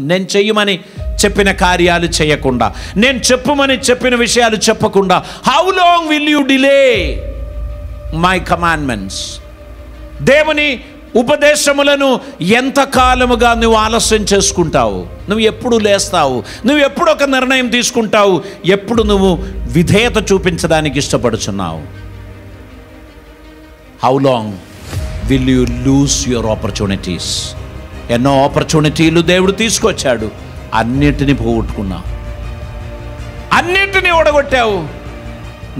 నేను చెయ్యమని చెప్పిన కార్యాలు చేయకుండా నేను చెప్పుమని చెప్పిన విషయాలు చెప్పకుండా how long will you delay my commandments దేవుని ఉపదేశములను ఎంతకాలముగా నువ్వు ఆలస్యం చేసుకుంటావు? నువ్వు ఎప్పుడు లేస్తావు? నువ్వు ఎప్పుడు ఒక నిర్ణయం తీసుకుంటావు? ఎప్పుడు నువ్వు విధేయత చూపించడానికి ఇష్టపడుచున్నావు? How long will you lose your opportunities ఎన్నో ఆపర్చునిటీలు దేవుడు తీసుకొచ్చాడు. అన్నిటినీ పోగొట్టుకున్నావు అన్నిటినీ ఓడగొట్టావు.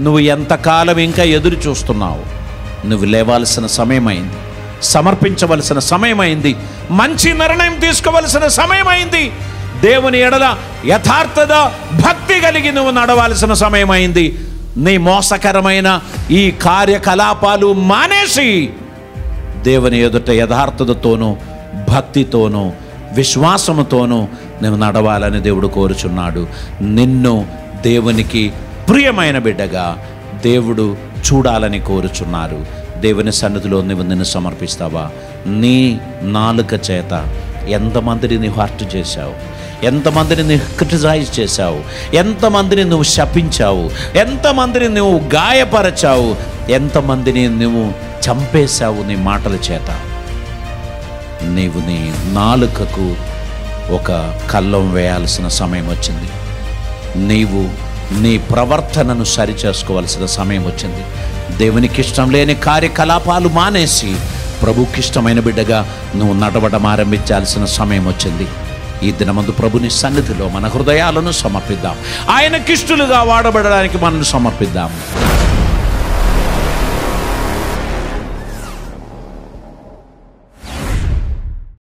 నువ్వు ఎంతకాలం ఇంకా ఎదురు చూస్తున్నావు. నువ్వు లేవాల్సిన సమయమైంది. సమర్పించవలసిన సమయమైంది. మంచి నిర్ణయం తీసుకోవలసిన సమయమైంది. దేవుని ఎడల యథార్థత భక్తి కలిగి నువ్వు నడవాల్సిన సమయమైంది. నీ మోసకరమైన ఈ కార్యకలాపాలు మానేసి దేవుని ఎదుట యథార్థతతోనూ భక్తితోనూ విశ్వాసముతోనూ నువ్వు నడవాలని దేవుడు కోరుచున్నాడు. నిన్ను దేవునికి ప్రియమైన బిడ్డగా దేవుడు చూడాలని కోరుచున్నారు. దేవుని సన్నిధిలో నువ్వు నిన్ను సమర్పిస్తావా? నీ నాలుక చేత ఎంతమందిని నువ్వు హర్ట్ చేశావు? ఎంతమందిని నువ్వు క్రిటిసైజ్ చేశావు? ఎంతమందిని నువ్వు శపించావు? ఎంతమందిని నువ్వు గాయపరచావు? ఎంతమందిని నువ్వు చంపేశావు నీ మాటల చేత? నీవు నీ నాలుకకు ఒక కళ్ళం వేయాల్సిన సమయం వచ్చింది. నీవు నీ ప్రవర్తనను సరిచేసుకోవాల్సిన సమయం వచ్చింది. దేవునికి ఇష్టం లేని కార్యకలాపాలు మానేసి ప్రభుకి ఇష్టమైన బిడ్డగా నువ్వు నడవడం ఆరంభించాల్సిన సమయం వచ్చింది. ఈ దినమందు ప్రభుని సన్నిధిలో మన హృదయాలను సమర్పిద్దాం. ఆయనకిష్టులుగా వాడబడడానికి మనల్ని సమర్పిద్దాం.